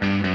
Bye.